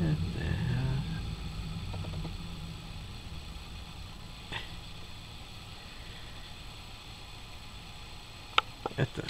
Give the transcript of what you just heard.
And then... Это